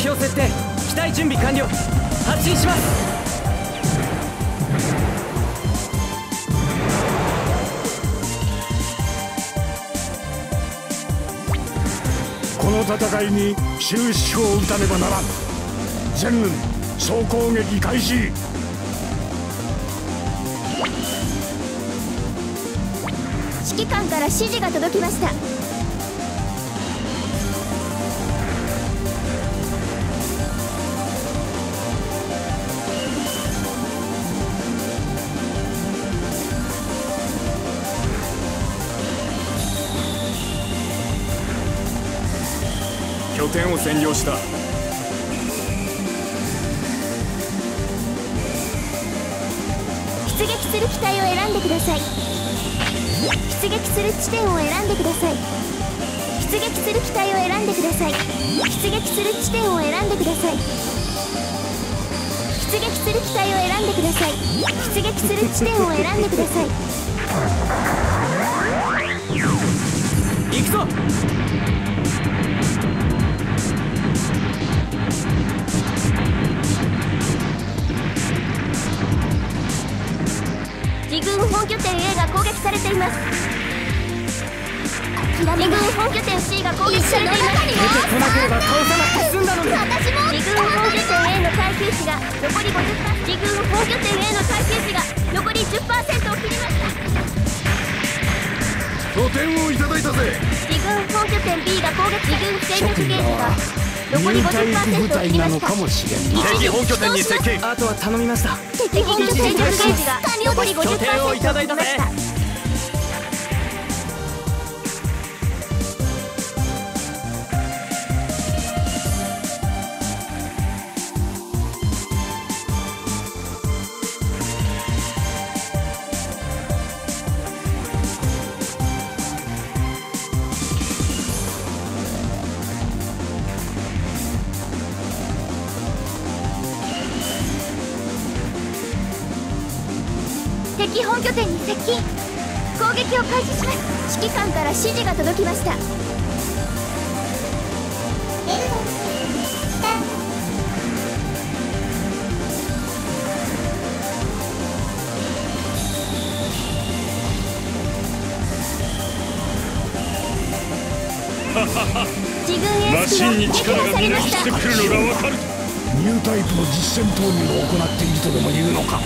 標設定機体準備完了。発進しますこの戦いに終止符を打たねばならん。全軍総攻撃開始。指揮官から指示が届きました。占領した。出撃する機体を選んでください。出撃する地点を選んでください。出撃する機体を選んでください。出撃する地点を選んでください。出撃する機体を選んでください。出撃する地点を選んでください。行くぞ自軍本拠点 A が攻撃されています。自軍本拠点 C が攻撃されています。出てこなければ倒さなくて済んだのに。私も自軍本拠点 A の耐久値が残り50%自軍本拠点 A の耐久値が残り10%を切りました。拠点をいただいたぜ。自軍本拠点 B が攻撃自軍戦力ゲージが残り入隊部50%を隊切りました。なのかもしれんな敵本拠点に接近。あとは頼みました。敵本拠点戦力ゲージが残り50%を拠点をいただいたぜ切りました敵本拠点に接近。攻撃を開始します。指揮官から指示が届きました。自軍エース機が破壊されました。るのがわかる。ニュータイプの実戦投入を行っているとでも言うのか？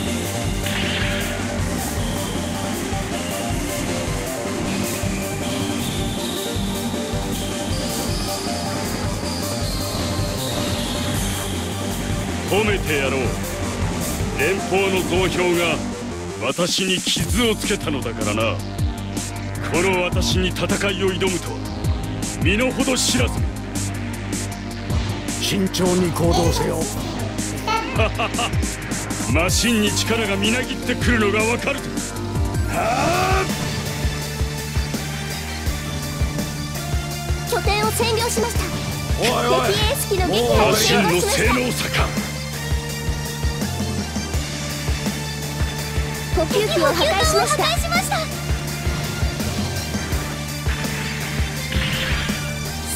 褒めてやろう。連邦の増票が私に傷をつけたのだからな。この私に戦いを挑むとは。身の程知らず。慎重に行動せよ。マシンに力がみなぎってくるのがわかると。拠点を占領しました。おいおい。敵の撃破をマシンの性した能差か呼吸器を破壊しました。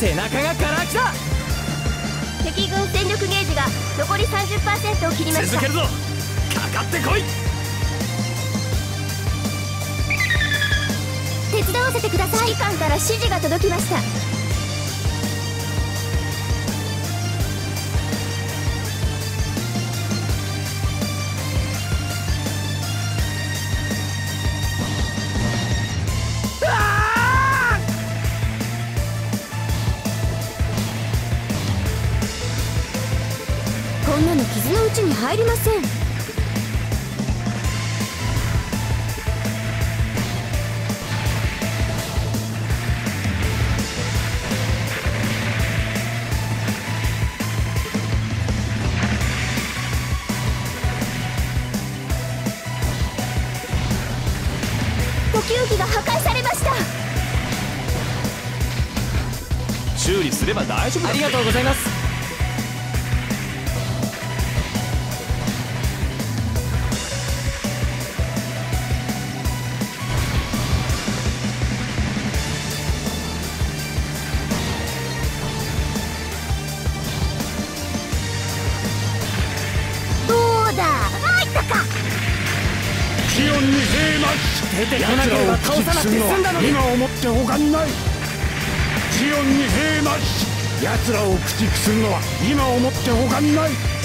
背中がガラ空きだ敵軍戦力ゲージが残り30%を切りました。続けるぞ。かかってこい。手伝わせてください。指揮官から指示が届きましたなの傷のうちに入りません。呼吸器が破壊されました。修理すれば大丈夫だ。ありがとうございますオンに兵まき出てこなければ倒さなくて済んだのに。今思って他にない。ジオンに兵まき奴らを駆逐するのは今思って他にない。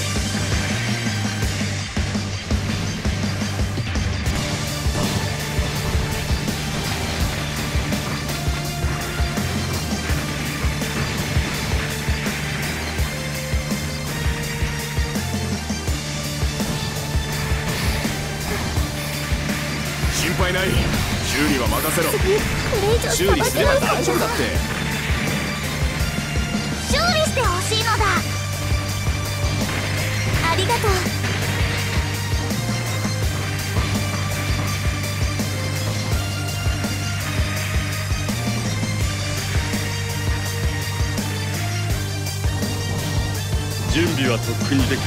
心配ない。修理は任せろ。修理すれば大丈夫だって。修理してほしいのだ。ありがとう。準備はとっくにできる。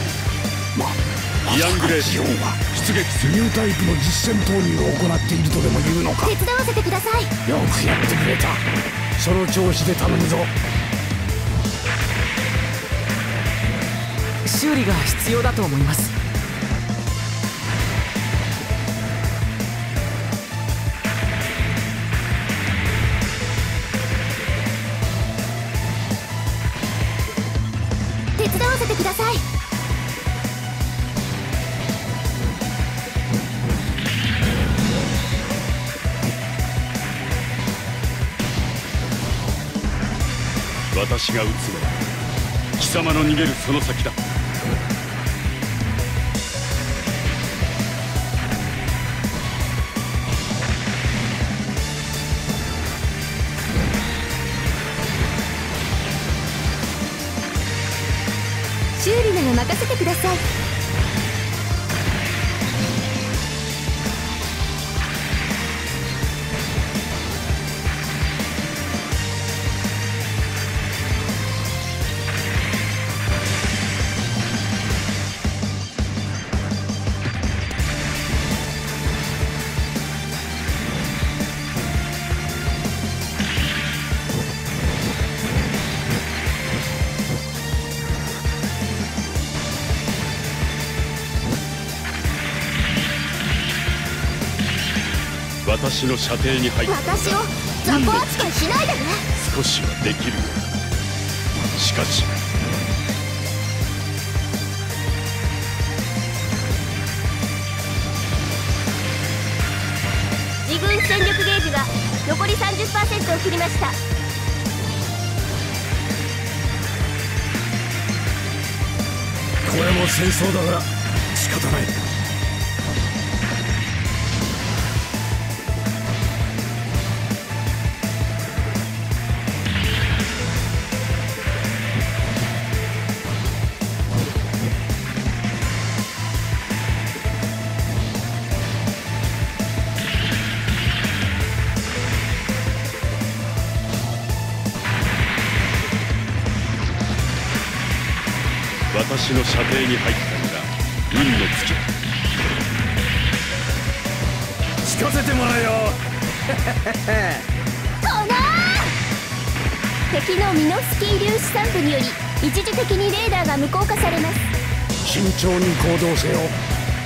まイアングレージオンは出撃するニュータイプの実戦投入を行っているとでも言うのか？手伝わせてください。よくやってくれた。その調子で頼むぞ修理が必要だと思います。手伝わせてください私が撃つのは貴様の逃げるその先だ。修理なら任せてください。私の射程に入った。私を雑魚扱いしないでね。少しはできるよしかし。自軍戦力ゲージが残り30%を切りました。これも戦争だから仕方ない私の射程に入ったのが運の月。だ聞かせてもらえよ。この敵のミノフスキー粒子散布により一時的にレーダーが無効化されます。慎重に行動せよ。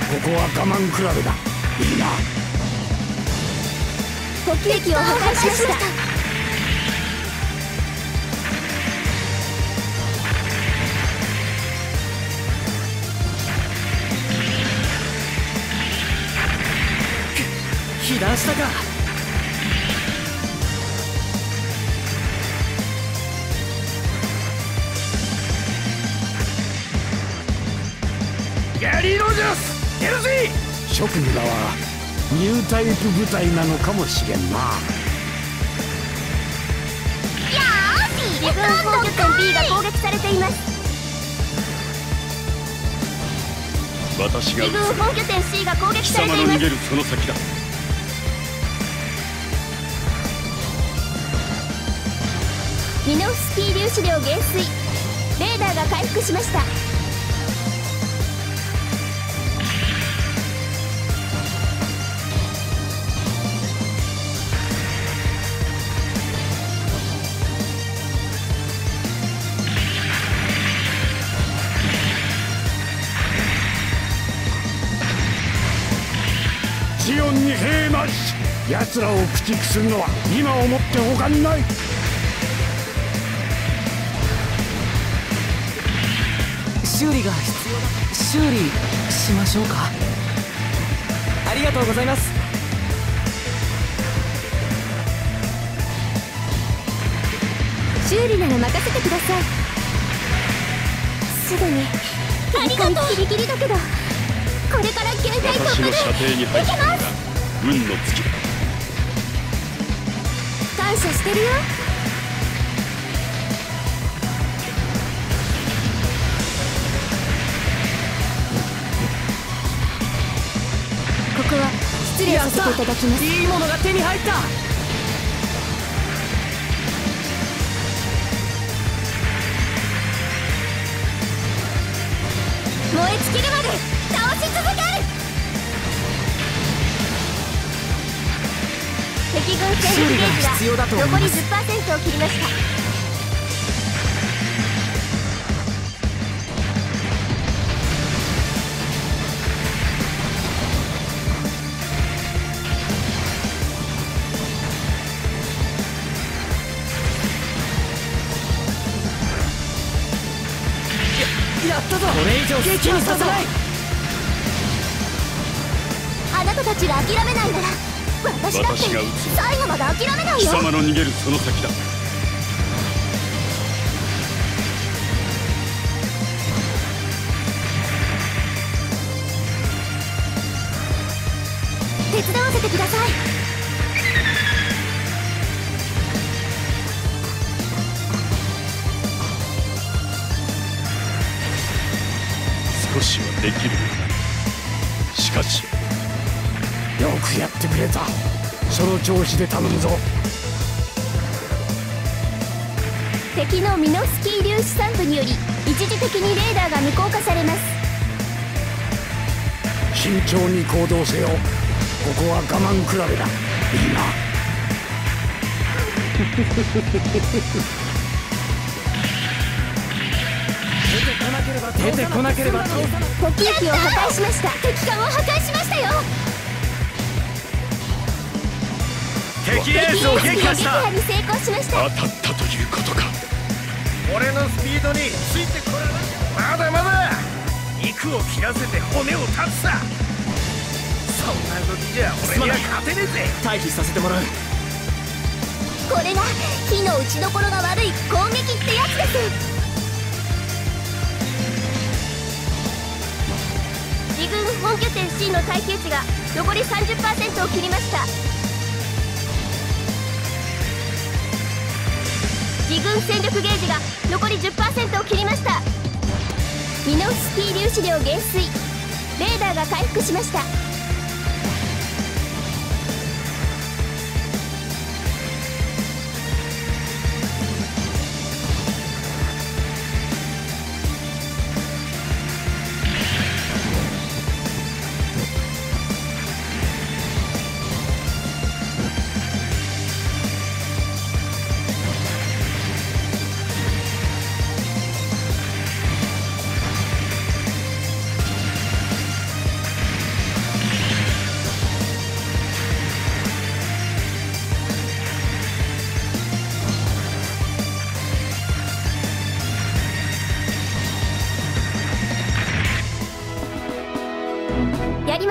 ここは我慢比べだ。いいな。補給機を破壊しました被弾したか。ギャリー・ロジャー！ス諸君らはニュータイプ部隊なのかもしれんな。自軍本拠点 B が攻撃されています。私が軍本拠点 C が攻撃つ貴されています。様の逃げるその先だミノフスキー粒子量減衰。レーダーが回復しました。ジオンに兵なし奴らを駆逐するのは今をもって他にない。修理が必要だ修理しましょうか。ありがとうございます。修理なら任せてください。すでにありがとう。ギリギリだけどこれから限界突私の破で射程に入ったのが運の尽きだ。感謝してるよさせていただきますいいものが手に入った。燃え尽きるまで倒し続ける。敵軍戦力ゲージが残ります10%を切りましたぞこれ以上好きにさせない。あなたたちが諦めないなら私だって最後まで諦めない貴よ様の逃げるその先だ。手伝わせてくださいできる。しかし。よくやってくれた。その調子で頼むぞ。敵のミノスキー粒子散布により一時的にレーダーが無効化されます。慎重に行動せよ。ここは我慢比べだ。いいな出てこなければ。倒さない呼吸器を破壊しました。敵艦を破壊しましたよ。敵エースを撃破した。撃破に成功しました。当たったということか。俺のスピードについてこらなまだまだ。肉を切らせて骨を断つさ。そんな動きじゃ俺には勝てねえぜ。退避させてもらう。これが火の打ちどころが悪い攻撃ってやつです自軍本拠点 C の耐久値が残り30%を切りました。自軍戦力ゲージが残り10%を切りました。ミノフスキー粒子量減衰。レーダーが回復しました。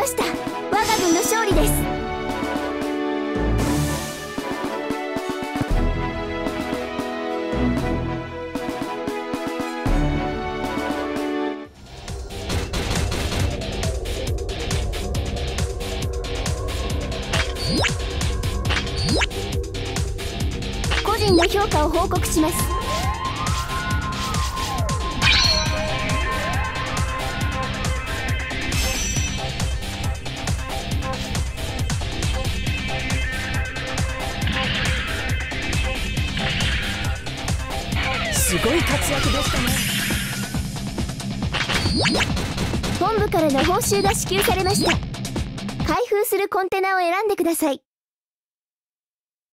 ました。我が軍の勝利です。個人の評価を報告します。すごい活躍でしたね。本部からの報酬が支給されました。開封するコンテナを選んでください。